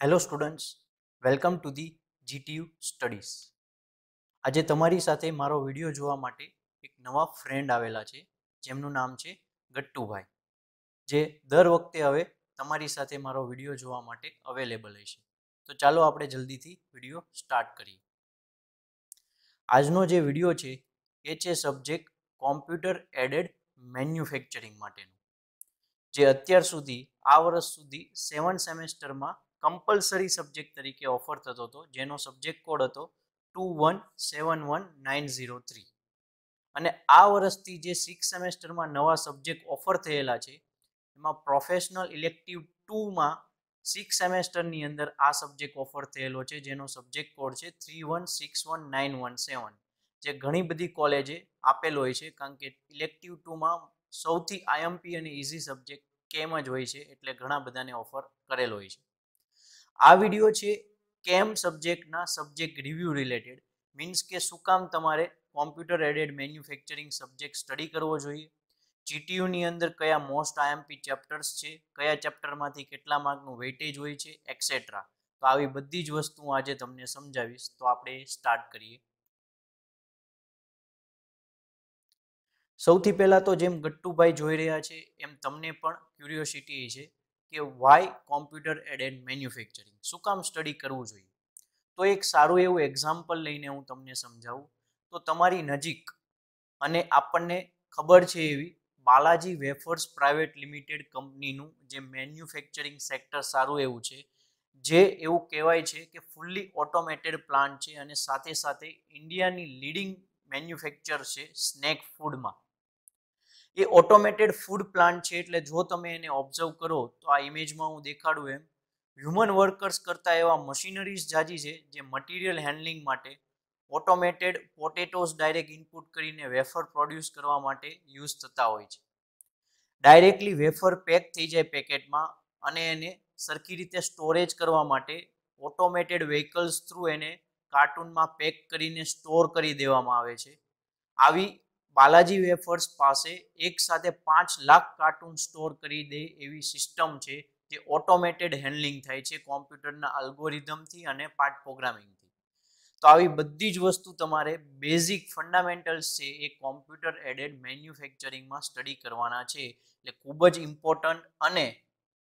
Hello students welcome to the GTU studies આજે તમારી સાથે મારો વીડિયો જોવા માટે એક નવા ફ્રેન્ડ આવેલા છે, જેમનું નામ છે ગટ્ટુભાઈ, જે દર વખતે હવે તમારી સાથે મારો વીડિયો જોવા માટે અવેલેબલ હશે તો ચાલો આપણે જલ્દીથી વીડિયો સ્ટાર્ટ કરીએ. આજનો જે વીડિયો છે, એ છે સબ્જેક્ટ કોમ્પ્યુટર એડેડ મેન્યુફેક્ચરિંગ માટેનો, જે અત્યાર સુધી, આ વર્ષ સુધી સેવન સેમેસ્ટરમાં કમ્પલસરી સબ્જેક્ટ તરીકે ઓફર થતો હતો, જેનો સબ્જેક્ટ કોડ હતો two one seven one nine zero three અને આ વર્ષથી જે સિક્સ સેમેસ્ટરમાં નવા સબ્જેક્ટ ઓફર થયેલા છે, એમાં પ્રોફેશનલ ઇલેક્ટિવ ટુમાં સિક્સ સેમેસ્ટરની અંદર આ સબ્જેક્ટ ઓફર થયેલો છે, જેનો સબ્જેક્ટ કોડ છે three one six one nine one seven જે ઘણી બધી કોલેજે આપેલો હોય છે, કારણ કે ઇલેક્ટિવ ટુમાં સૌથી આઈએમપી અને ઇઝી સબ્જેક્ટ કેમ જ હોય છે, એટલે ઘણા બધાને ઓફર કરેલો હોય છે. આ વીડિયો છે કેમ સબ્જેક્ટના સબ્જેક્ટ રિવ્યૂ રિલેટેડ? મીન્સ કે શું કામ તમારે computer aided manufacturing subject study કરવો જોઈએ? જીટીયુની અંદર કયા મોસ્ટ આઈએમપી ચેપ્ટર્સ છે? કયા ચેપ્ટરમાંથી કેટલા માર્કનું વેઇટેજ હોય છે? એક્સેટ્રા તો આવી બધી જ વસ્તુ આજે તમને સમજાવીશ. તો આપણે સ્ટાર્ટ કરીએ. સૌથી પહેલાં તો જેમ ગટ્ટુભાઈ જોઈ રહ્યા છે, એમ તમને પણ ક્યુરિયોસિટી છે. કે why computer aid and manufacturing શું કામ સ્ટડી કરવું જોઈએ? તો એક સારું એવું એક્ઝામ્પલ લઈને હું તમને સમજાવું. તો તમારી નજીક અને આપણને ખબર છે એવી બાલાજી વેફર્સ પ્રાઇવેટ લિમિટેડ કંપનીનું જે મેન્યુફેક્ચરિંગ સેક્ટર સારું એવું છે, જે એવું કહેવાય છે કે ફૂલ્લી ઓટોમેટેડ પ્લાન્ટ છે અને સાથે સાથે ઇન્ડિયાની લીડિંગ મેન્યુફેક્ચર છે સ્નેક ફૂડમાં એ ઓટોમેટેડ ફૂડ પ્લાન્ટ છે એટલે જો તમે એને ઓબ્ઝર્વ કરો, તો આ ઇમેજમાં હું દેખાડું એમ. હ્યુમન વર્કર્સ કરતાં એવા મશીનરીઝ જાજી છે જે મટીરિયલ હેન્ડલિંગ માટે ઓટોમેટેડ પોટેટોઝ ડાયરેક્ટ ઇનપુટ કરીને વેફર પ્રોડ્યુસ કરવા માટે યુઝ થતા હોય છે. ડાયરેક્ટલી વેફર પેક થઈ જાય પેકેટમાં અને એને સરખી રીતે સ્ટોરેજ કરવા માટે ઓટોમેટેડ વ્હીકલ્સ થ્રુ એને કાર્ટૂનમાં પેક કરીને સ્ટોર કરી દેવામાં આવે છે. આવી બાલાજી વેફર્સ પાસે એક સાથે પાંચ લાખ કાર્ટૂન સ્ટોર કરી દે એવી સિસ્ટમ છે જે ઓટોમેટેડ હેન્ડલિંગ થાય છે કોમ્પ્યુટરના અલ્ગોરિધમથી અને પાર્ટ પ્રોગ્રામિંગથી. તો આવી બધી જ વસ્તુ તમારે બેઝિક ફંડામેન્ટલ્સ છે એ કોમ્પ્યુટર એડેડ મેન્યુફેક્ચરિંગમાં સ્ટડી કરવાના છે. એટલે ખૂબ જ ઇમ્પોર્ટન્ટ અને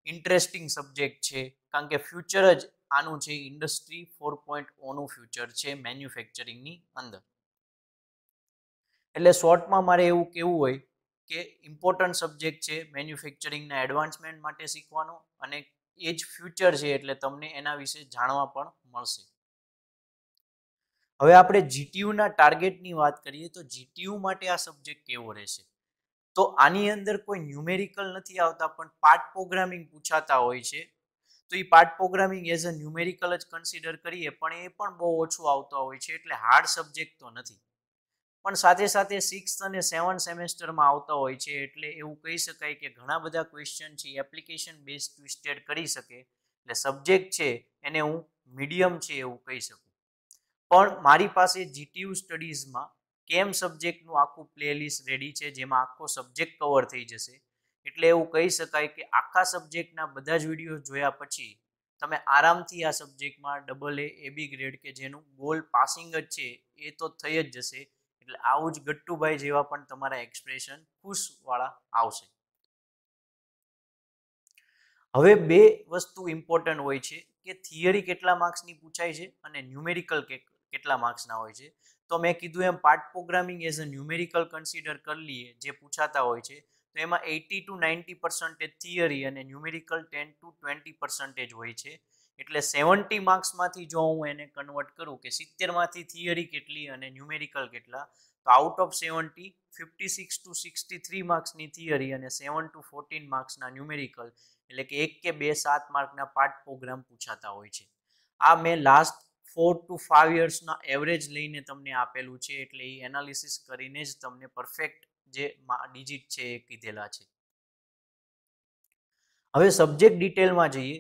ઇન્ટરેસ્ટિંગ સબ્જેક્ટ છે. કારણ કે ફ્યુચર જ આનું છે, ઇન્ડસ્ટ્રી ફોર પોઈન્ટ ઓનું ફ્યુચર છે મેન્યુફેક્ચરિંગની અંદર. એટલે શોર્ટમાં મારે એવું કેવું હોય કે ઇમ્પોર્ટન્ટ સબ્જેક્ટ છે મેન્યુફેક્ચરિંગના એડવાન્સમેન્ટ માટે શીખવાનો અને એ જ ફ્યુચર છે એટલે તમને એના વિશે જાણવા પણ મળશે. હવે આપણે જીટીયુના ટાર્ગેટની વાત કરીએ તો જીટીયુ માટે આ સબ્જેક્ટ કેવો રહેશે? તો આની અંદર કોઈ ન્યુમેરિકલ નથી આવતા પણ પાર્ટ પ્રોગ્રામિંગ પૂછાતા હોય છે. તો એ part programming as a numerical જ કન્સિડર કરીએ પણ એ પણ બહુ ઓછું આવતા હોય છે એટલે હાર્ડ સબ્જેક્ટ તો નથી. પણ સાથે સાથે સિક્સ અને સેવન સેમેસ્ટરમાં આવતા હોય છે, એટલે એવું કહી શકાય કે ઘણા બધા ક્વેશ્ચન છે એપ્લિકેશન બેઝ ટ્વિસ્ટેડ કરી શકે. એટલે સબ્જેક્ટ છે, એને હું મીડિયમ છે એવું કહી શકું. પણ મારી પાસે જીટીયુ સ્ટડીઝમાં કેમ સબ્જેક્ટનું આખું પ્લેલિસ્ટ રેડી છે, જેમાં આખો સબ્જેક્ટ કવર થઈ જશે? એટલે એવું કહી શકાય કે આખા સબ્જેક્ટના બધા જ વીડિયો જોયા પછી તમે આરામથી આ સબ્જેક્ટમાં ડબલ એ એબી ગ્રેડ કે જેનું ગોલ પાસિંગ જ છે, એ તો થઈ જ જશે. એટલે આવું જ ગટ્ટુભાઈ જેવા પણ તમારા એક્સપ્રેશન ખુશવાળા આવશે. હવે બે વસ્તુ ઇમ્પોર્ટન્ટ હોય છે કે થિયરી કેટલા માર્ક્સની પૂછાય છે અને ન્યુમેરિકલ કેટલા માર્ક્સના હોય છે. તો મેં કીધું એમ part programming as a numerical consider કરી લઈએ જે પૂછાતા હોય છે. તો એમાં eighty to ninety percentage theory અને numerical ten to twenty percentage હોય છે. એટલે સેવન્ટી માર્ક્સમાંથી જો હું એને કન્વર્ટ કરું કે સિત્તેરમાંથી થિયરી કેટલી અને ન્યુમેરિકલ કેટલા, તો out of seventy fifty six to sixty three માર્ક્સની theory અને સેવન ટુ ફોર્ટીન માર્ક્સના ન્યુમેરિકલ એટલે કે એક કે બે સાત માર્કના પાર્ટ પ્રોગ્રામ પૂછાતા હોય છે. આ મેં લાસ્ટ ફોર ટુ ફાઇવ યર્સના એવરેજ લઈને તમને આપેલું છે, એટલે એ એનાલિસિસ કરીને જ તમને પરફેક્ટ જે ડિજિટ છે એ કીધેલા છે. હવે સબ્જેક્ટ ડિટેલમાં જઈએ.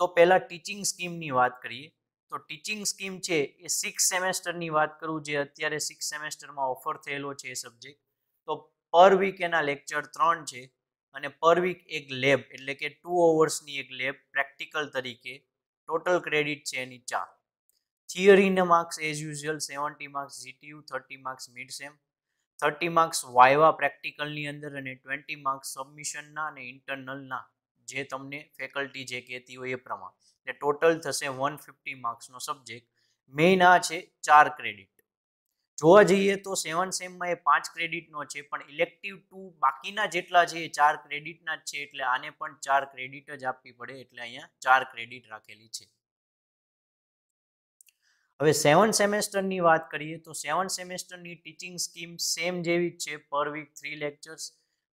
તો પહેલાં ટીચિંગ સ્કીમની વાત કરીએ. તો ટીચિંગ સ્કીમ છે એ સિક્સ સેમેસ્ટરની વાત કરું જે અત્યારે સિક્સ સેમેસ્ટરમાં ઓફર થયેલો છે એ સબ્જેક્ટ તો પર વીક એના લેક્ચર ત્રણ છે અને પર વીક એક લેબ એટલે કે ટુ અવર્સની એક લેબ પ્રેક્ટિકલ તરીકે. ટોટલ ક્રેડિટ છે એની ચાર. થિયરીના marks as usual seventy marks GTU thirty marks mid sem thirty marks viva પ્રેક્ટિકલની અંદર અને ટ્વેન્ટી માર્ક્સ સબમિશનના અને ઇન્ટરનલના જે તમને ફેકલ્ટી જે કહેતી હોય એ પ્રમાણે. એટલે ટોટલ થશે વન ફિફ્ટી માર્ક્સનો સબ્જેક્ટ મેઇન આ છે ચાર ક્રેડિટ જોવા જઈએ તો સેવન સેમમાં એ પાંચ ક્રેડિટનો છે, પણ ઇલેક્ટિવ ટુ બાકીના જેટલા છે એ ચાર ક્રેડિટના જ છે, એટલે આને પણ ચાર ક્રેડિટ જ આપવી પડે, એટલે અહીંયા ચાર ક્રેડિટ રાખેલી છે. હવે સેવન સેમેસ્ટરની વાત કરીએ તો સેવન સેમેસ્ટરની ટીચિંગ સ્કીમ સેમ જેવી જ છે પર વીક થ્રી લેક્ચર્સ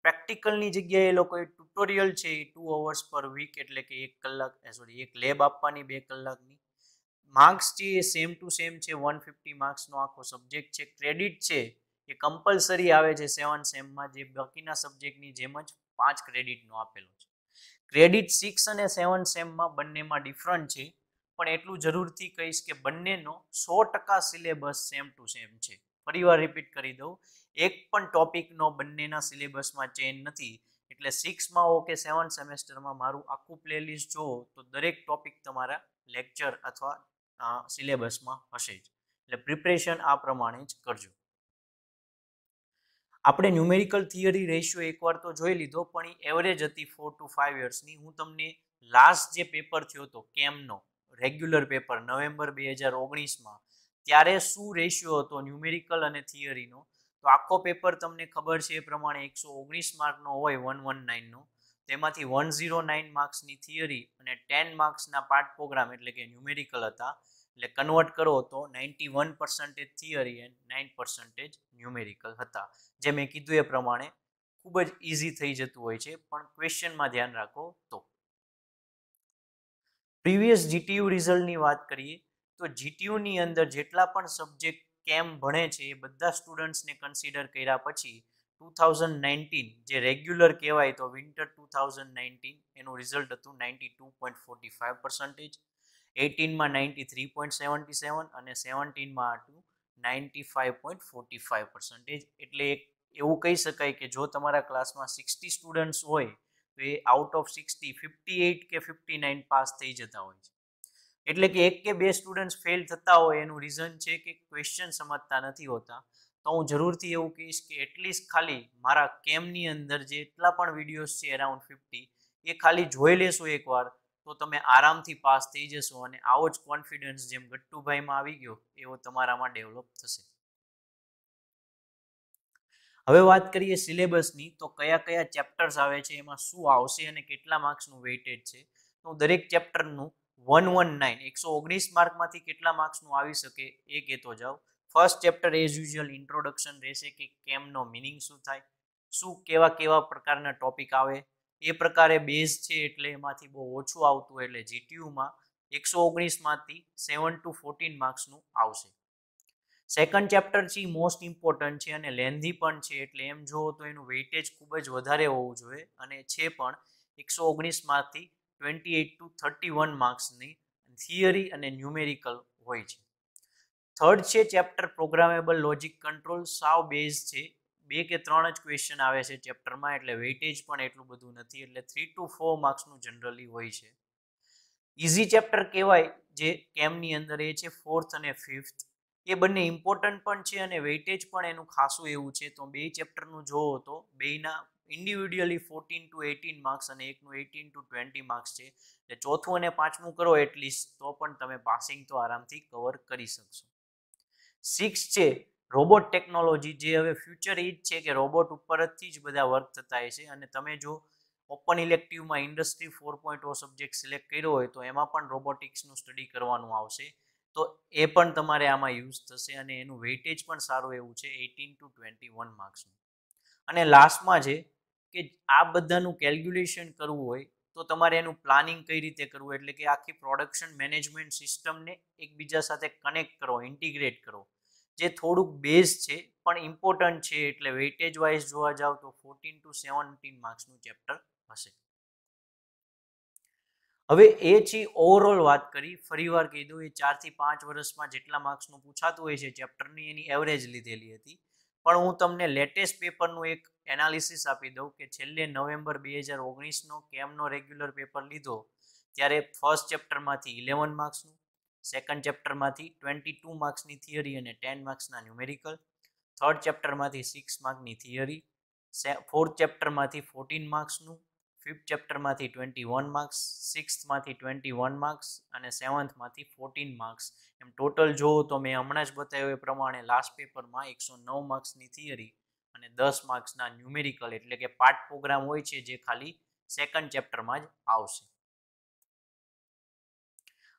પ્રેક્ટિકલની જગ્યાએ એ લોકોએ ટ્યુટોરિયલ છે એ ટુ અવર્સ પર વીક એટલે કે એક કલાક સોરી એક લેબ આપવાની બે કલાકની. માર્ક્સ છે એ સેમ ટુ સેમ છે વન ફિફ્ટી માર્ક્સનો આખો સબ્જેક્ટ છે ક્રેડિટ છે, એ કમ્પલસરી આવે છે સેવન સેમમાં જે બાકીના સબ્જેક્ટની જેમ જ પાંચ ક્રેડિટનો આપેલો છે. ક્રેડિટ સિક્સ અને સેવન સેમમાં બંનેમાં ડિફરન્ટ છે, પણ એટલું જરૂરથી કહીશ કે બંનેનો સો ટકા સિલેબસ સેમ ટુ સેમ છે. ફરીવાર રિપીટ કરી દઉં. એક પણ ટોપિકનો બંનેના સિલેબસમાં ચેન્જ નથી. એટલે સિક્સમાં હો કે સેવન સેમેસ્ટરમાં મારું આખું પ્લેલિસ્ટ જુઓ તો દરેક ટોપિક તમારા લેક્ચર અથવા સિલેબસમાં હશે જ. એટલે પ્રિપરેશન આ પ્રમાણે જ કરજો. આપણે ન્યુમેરિકલ થિયરી રેશિયો એકવાર તો જોઈ લીધો, પણ એ એવરેજ હતી ફોર ટુ ફાઇવ યર્સની હું તમને લાસ્ટ જે પેપર થયો હતો, કેમનો રેગ્યુલર પેપર નવેમ્બર બે હજાર ઓગણીસમાં ત્યારે શું રેશિયો હતો ન્યુમેરિકલ અને થિયરીનો તો આખો પેપર તમને ખબર છે એ પ્રમાણે એકસો ઓગણીસ માર્કનો હોય વન વન નાઇનનો તેમાંથી વન ઝીરો નાઇન માર્ક્સની થિયરી અને ટેન માર્ક્સના પાર્ટ પ્રોગ્રામ એટલે કે ન્યુમેરિકલ હતા. એટલે કન્વર્ટ કરો તો ninety one percentage theory and nine percentage numerical હતા. જે મેં કીધું એ પ્રમાણે ખૂબ જ ઇઝી થઈ જતું હોય છે. પણ ક્વેશ્ચનમાં ધ્યાન રાખો તો. પ્રીવિયસ જીટીયુ રિઝલ્ટની વાત કરીએ તો જીટીયુની અંદર જેટલા પણ સબ્જેક્ટ કેમ ભણે છે એ બધા સ્ટુડન્ટ્સને કન્સિડર કર્યા પછી ટુ થાઉઝન્ડ નાઇન્ટીન જે રેગ્યુલર કહેવાય તો વિન્ટર ટુ થાઉઝન્ડ નાઇન્ટીન એનું રિઝલ્ટ હતું ninety two point forty five percentage એટીનમાં ninety three point seventy seven અને સેવન્ટીનમાં હતું ninety five point forty five percentage એટલે એક એવું કહી શકાય કે જો તમારા ક્લાસમાં સિક્સટી સ્ટુડન્ટ્સ હોય તો એ out of sixty fifty eight કે ફિફ્ટી નાઇન પાસ થઈ જતા હોય છે. એટલે કે એક કે બે સ્ટુડન્ટ્સ ફેલ થતા હોય, એનું રીઝન છે કે ક્વેશ્ચન સમજતા નથી હોતા. તો હું જરૂરથી એવું કહીશ કે એટલીસ્ટ ખાલી મારા કેમની અંદર જેટલા પણ વિડીયોઝ છે અરાઉન્ડ ફિફ્ટી એ ખાલી જોઈ લેશો એકવાર, તો તમે આરામથી પાસ થઈ જશો અને આવો જ કોન્ફિડન્સ જેમ ગટ્ટુભાઈમાં આવી ગયો, એવો તમારામાં ડેવલપ થશે. હવે વાત કરીએ સિલેબસની તો કયા કયા ચેપ્ટર્સ આવે છે, એમાં શું આવશે અને કેટલા માર્ક્સનું વેઇટેજ છે? તો દરેક ચેપ્ટરનું વન વન નાઇન એકસો ઓગણીસ માર્કમાંથી કેટલા માર્ક્સનું આવી શકે એ કહેતો જાઓ first chapter as usual introduction રહેશે કે કેમનો મિનિંગ શું થાય, શું કેવા કેવા પ્રકારના ટોપિક આવે, એ પ્રકારે બેઝ છે એટલે એમાંથી બહુ ઓછું આવતું એટલે જીટીયુમાં એકસો ઓગણીસમાંથી સેવન ટુ ફોર્ટીન માર્ક્સનું આવશે. સેકન્ડ ચેપ્ટર છે મોસ્ટ ઇમ્પોર્ટન્ટ છે અને લેન્ધી પણ છે એટલે એમ જુઓ તો એનું વેઇટેજ ખૂબ જ વધારે હોવું જોઈએ અને છે પણ એકસો ઓગણીસમાંથી twenty eight to thirty one માર્ક્સની theory અને ન્યુમેરિકલ હોય છે. થર્ડ છે ચેપ્ટર પ્રોગ્રામેબલ લોજિક કંટ્રોલ સાવ બેઝ છે. બે કે ત્રણ જ ક્વેશ્ચન આવે છે ચેપ્ટરમાં એટલે વેઇટેજ પણ એટલું બધું નથી, એટલે થ્રી ટુ ફોર માર્ક્સનું જનરલી હોય છે. ઇઝી ચેપ્ટર કહેવાય, જે કેમની અંદર એ છે ફોર્થ અને ફિફ્થ એ બંને ઇમ્પોર્ટન્ટ પણ છે અને વેઇટેજ પણ એનું ખાસું એવું છે. તો બે ચેપ્ટરનું જોવો તો બેના individually fourteen to eighteen marks અને એકનું એટીન ટુ ટ્વેન્ટી માર્ક્સ છે. એટલે ચોથું અને પાંચમું કરો એટલીસ્ટ તો પણ તમે પાસિંગ તો આરામથી કવર કરી શકશો. સિક્સ છે રોબોટ ટેકનોલોજી જે હવે ફ્યુચર એ જ છે કે રોબોટ ઉપરથી જ બધા વર્ક થતા છે. અને તમે જો open ઇલેક્ટિવમાં industry four point O subject select કર્યો હોય તો એમાં પણ રોબોટિક્સનું સ્ટડી કરવાનું આવશે. તો એ પણ તમારે આમાં યુઝ થશે અને એનું વેઇટેજ પણ સારું એવું છે એટીન ટુ ટ્વેન્ટી વન માર્ક્સનું અને લાસ્ટમાં છે કે આ બધાનું કેલ્ક્યુલેશન કરવું હોય, તો તમારે એનું પ્લાનિંગ કઈ રીતે કરવું? એટલે કે આખી પ્રોડક્શન મેનેજમેન્ટ સિસ્ટમને એકબીજા સાથે કનેક્ટ કરો ઇન્ટિગ્રેટ કરો. જે થોડુંક બેઝ છે, પણ ઇમ્પોર્ટન્ટ છે, એટલે વેઇટેજ વાઇઝ જોવા જાવ તો ફોર્ટીન ટુ સેવન્ટીન માર્ક્સનું ચેપ્ટર હશે. હવે એ છે ઓવરઓલ વાત કરી, ફરીવાર કહી દઉં, એ ચારથી પાંચ વર્ષમાં જેટલા માર્ક્સનું પૂછાતું હોય છે ચેપ્ટરની એની એવરેજ લીધેલી હતી. પણ હું તમને લેટેસ્ટ પેપરનું એક એનાલિસિસ આપી દઉં કે છેલ્લે નવેમ્બર બે હજાર ઓગણીસનો કેમનો રેગ્યુલર પેપર લીધો? ત્યારે ફર્સ્ટ ચેપ્ટરમાંથી ઇલેવન માર્ક્સનું, સેકન્ડ ચેપ્ટરમાંથી ટ્વેન્ટી ટુ માર્ક્સની થિયરી અને ટેન માર્ક્સના ન્યુમેરિકલ, થર્ડ ચેપ્ટરમાંથી સિક્સ માર્કની થિયરી ફોર્થ ચેપ્ટરમાંથી ફોર્ટીન માર્ક્સનું, ફિફ્થ ચેપ્ટરમાંથી ટ્વેન્ટી વન માર્ક્સ, સિક્સ્થમાંથી ટ્વેન્ટી વન માર્ક્સ અને સેવન્થમાંથી ફોર્ટીન માર્ક્સ. એમ ટોટલ જોવો તો મેં હમણાં જ બતાવ્યું એ પ્રમાણે લાસ્ટ પેપરમાં એકસો નવ માર્ક્સની થિયરી અને દસ માર્ક્સના ન્યુમેરિકલ એટલે કે પાર્ટ પ્રોગ્રામ હોય છે જે ખાલી સેકન્ડ ચેપ્ટરમાં જ આવશે.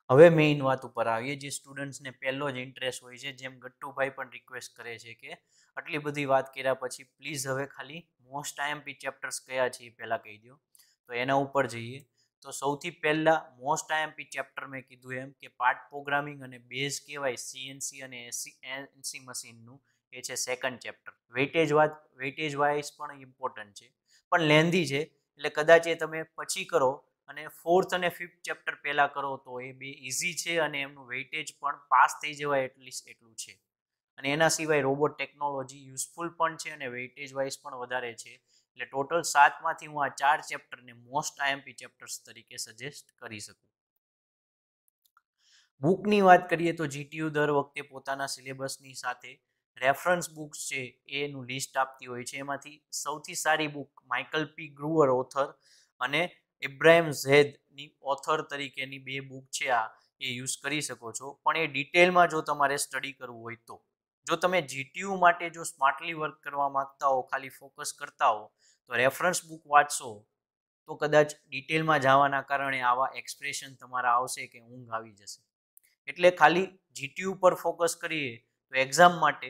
હવે મેઇન વાત ઉપર આવીએ. જે સ્ટુડન્ટ્સને પહેલો જ ઇન્ટરેસ્ટ હોય છે, જેમ ગટ્ટુભાઈ પણ રિક્વેસ્ટ કરે છે કે આટલી બધી વાત કર્યા પછી પ્લીઝ હવે ખાલી મોસ્ટ આઈએમપી ચેપ્ટર્સ કયા છે એ પહેલાં કહી દો તો એના ઉપર જઈએ. તો સૌથી પહેલાં મોસ્ટ આઈએમપી ચેપ્ટર મેં કીધું એમ કે પાર્ટ પ્રોગ્રામિંગ અને બેઝ કહેવાય સીએનસી અને એસી એનસી મશીનનું એ છે સેકન્ડ ચેપ્ટર વેઇટેજ વાત વેઇટેજ વાઇઝ પણ ઇમ્પોર્ટન્ટ છે. પણ લેન્ધી છે, એટલે કદાચ એ તમે પછી કરો અને ફોર્થ અને ફિફ્થ ચેપ્ટર પહેલાં કરો તો એ બે ઇઝી છે અને એમનું વેઇટેજ પણ પાસ થઈ જવાય એટલીસ્ટ એટલું છે. અને એના સિવાય રોબોટ ટેકનોલોજી યુઝફુલ પણ છે અને વેઇટેજ વાઇઝ પણ વધારે છે. એટલે ટોટલ સાતમાંથી હું આ ચાર ચેપ્ટરને મોસ્ટ આઈએમપી ચેપ્ટર્સ તરીકે સજેસ્ટ કરી શકું. બુકની વાત કરીએ તો જીટીયુ દર વખતે પોતાના સિલેબસની સાથે રેફરન્સ બુક્સ છે, એનું લિસ્ટ આપતી હોય છે. એમાંથી સૌથી સારી book Michael P. Groover author અને ઇબ્રાહિમ ઝેદની ઓથર તરીકેની બે બુક છે આ, એ યુઝ કરી શકો છો. પણ એ ડિટેલમાં જો તમારે સ્ટડી કરવું હોય તો. જો તમે જીટીયુ માટે જો સ્માર્ટલી વર્ક કરવા માંગતા હો, ખાલી ફોકસ કરતા હો, તો રેફરન્સ બુક વાંચશો, તો કદાચ ડિટેલમાં જવાના કારણે આવા એક્સપ્રેશન તમારા આવશે કે ઊંઘ આવી જશે. એટલે ખાલી જીટીયુ પર ફોકસ કરીએ તો એક્ઝામ માટે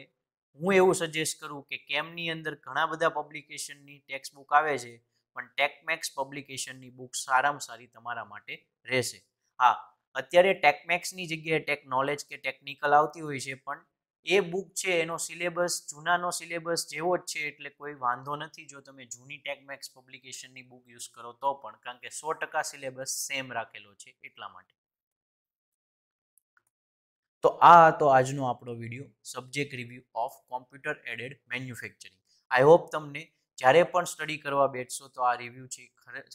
હું એવું સજેસ્ટ કરું કે કેમની અંદર ઘણા બધા પબ્લિકેશનની ટેક્સ્ટ બુક આવે છે, પણ ટેકમેક્સ પબ્લિકેશનની બુક સારામાં સારી તમારા માટે રહેશે. હા, અત્યારે ટેકમેક્સની જગ્યાએ ટેક નોલેજ કે ટેકનિકલ આવતી હોય છે, પણ એ બુક છે, એનો સિલેબસ જૂનાનો સિલેબસ જેવો જ છે, એટલે કોઈ વાંધો નથી જો તમે જૂની ટેકમેક્સ પબ્લિકેશનની બુક યુઝ કરો તો પણ, કારણ કે સો ટકા સિલેબસ સેમ રાખેલો છે એટલા માટે. તો આ હતો આજનો આપણો video subject review of computer aided manufacturing I hope તમને જ્યારે પણ સ્ટડી કરવા બેઠશો તો આ રિવ્યૂ છે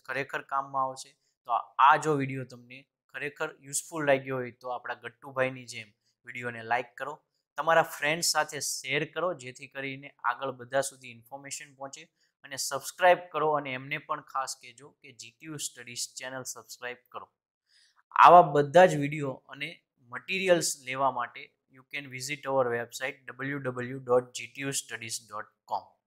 ખરેખર કામમાં આવશે. તો આ જો વીડિયો તમને ખરેખર યુઝફુલ લાગ્યો હોય તો આપણા ગટ્ટુભાઈની જેમ વિડીયોને લાઇક કરો. તમારા ફ્રેન્ડ્સ સાથે શેર કરો, જેથી કરીને આગળ બધા સુધી ઇન્ફોર્મેશન પહોંચે. અને સબસ્ક્રાઇબ કરો અને એમને પણ ખાસ કહેજો કે જીટીયુ સ્ટડીઝ ચેનલ સબસ્ક્રાઇબ કરો. આવા બધા જ વીડિયો અને મટીરિયલ્સ લેવા માટે you can visit our website W W dot GTU studies dot com